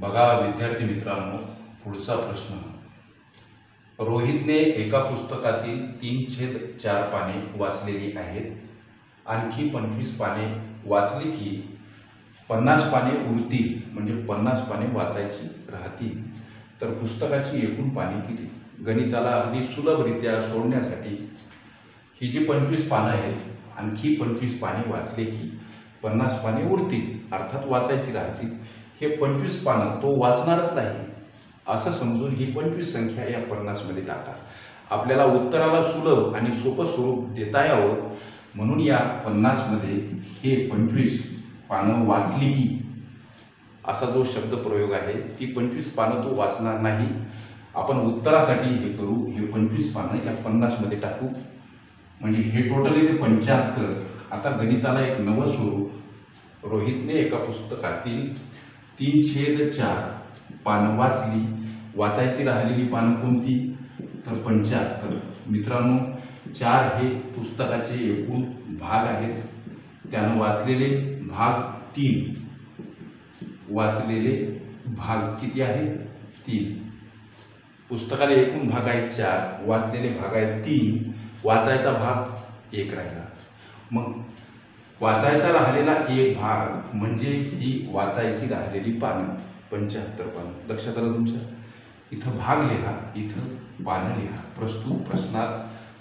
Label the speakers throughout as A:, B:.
A: बघा विद्यार्थी मित्रांनो पुढचा प्रश्न. रोहितने एका पुस्तकातील तीन छेद चार पाने वाचलेली आहेत. आणखी पंचवीस पाने वाचली की पन्नास पाने उरतील म्हणजे पन्नास पाने वाचायची राहतील. तर पुस्तकाची एकूण पाने किती? गणिताला अगदी सुलभरित्या सोडण्यासाठी ही जी पंचवीस पानं आहेत आणखी पंचवीस पाने वाचले की पन्नास पाने उरतील अर्थात वाचायची राहतील. हे पंचवीस पानं तो वाचणारच नाही. असं समजून ही पंचवीस संख्या या पन्नासमध्ये टाका. आपल्याला उत्तराला सुलभ आणि सोपं स्वरूप देता यावं म्हणून या पन्नासमध्ये हे पंचवीस पानं वाचली की. असा जो शब्दप्रयोग आहे ती पंचवीस पानं तो वाचणार नाही. आपण उत्तरासाठी हे करू हे पंचवीस पानं या पन्नासमध्ये टाकू. म्हणजे हे टोटल येते पंच्याहत्तर. आता गणिताला एक नवं स्वरूप. रोहितने एका पुस्तकातील तीन छेद चार. पानं वाचली. वाचायची राहिलेली पानं कोणती? तर पंच्याहत्तर. मित्रांनो चार हे पुस्तकाचे एकूण भाग आहेत. त्यानं वाचलेले भाग तीन. वाचलेले भाग किती आहेत तीन. पुस्तकाला एकूण भाग आहेत चार. वाचलेले भाग आहेत तीन. वाचायचा भाग एक राहिला. मग वाचायचा राहिलेला एक भाग म्हणजे ही वाचायची राहिलेली पानं पंच्याहत्तर पानं. लक्षात आलं तुमच्या? इथं भाग लिहा इथं पानं लिहा. प्रस्तुत प्रश्नात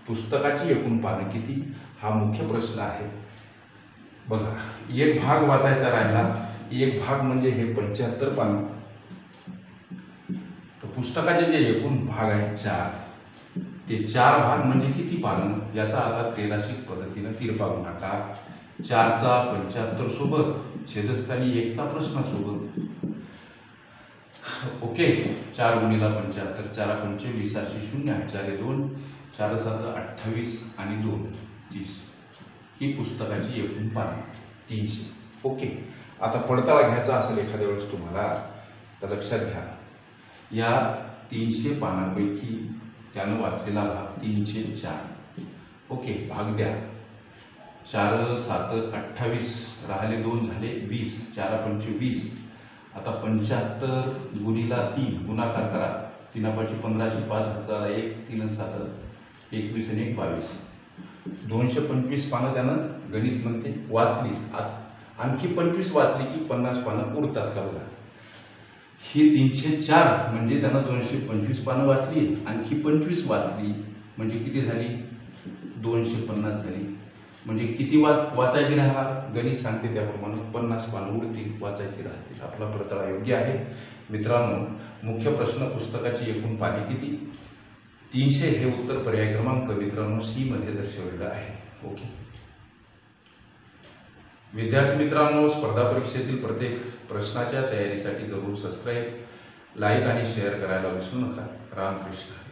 A: पुस्तकाची एकूण पानं किती? हा मुख्य प्रश्न आहे. बघा एक भाग वाचायचा राहिला एक भाग म्हणजे हे पंच्याहत्तर पानं. तर पुस्तकाचे जे एकूण भाग आहेत चार ते चार भाग म्हणजे किती पानं? याचा आता तेराशिक पद्धतीनं तिरपा गुणाकार चारचा पंच्याहत्तर सोबत छेदस्थानी एकचा प्रश्न सोबत. ओके चार गुणीला पंच्याहत्तर चारा पंचे वीसाशे शून्य चार दोन चार सात अठ्ठावीस आणि दोन तीस. ही पुस्तकाची एकूण पान तीनशे. ओके आता पडताळा घ्यायचा असेल एखाद्या वेळेस तुम्हाला तर लक्षात घ्या. या तीनशे पानांपैकी त्यानं वाचलेला भाग तीनशे चार. ओके भाग द्या. चार सात अठ्ठावीस राहिले दोन झाले वीस चार पंचे वीस. आता पंच्याहत्तर गुणीला तीन गुणाकार करा. तीनापाची पंधराशे पाच हजार एक तीन सात एकवीस आणि एक बावीस. दोनशे पंचवीस पानं त्यानं गणित म्हणते वाचली. आत- आणखी पंचवीस वाचली की पन्नास पानं उरतात का बघा? ही तीनशे चार म्हणजे त्यानं दोनशे पंचवीस पानं वाचली. आणखी पंचवीस वाचली म्हणजे किती झाली? दोनशे पन्नास झाली. म्हणजे किती वा वाचायची राहणार? गणित सांगते त्याप्रमाणे पन्नास पान उडतील वाचायची राहतील. आपला प्रतळा योग्य आहे. मित्रांनो मुख्य प्रश्न पुस्तकाची एकूण पाने किती? तीनशे हे उत्तर पर्याय क्रमांक मित्रांनो सी मध्ये दर्शवलेलं आहे. ओके. विद्यार्थी मित्रांनो स्पर्धा परीक्षेतील प्रत्येक प्रश्नाच्या तयारीसाठी जरूर सबस्क्राईब लाईक आणि शेअर करायला विसरू नका. रामकृष्ण.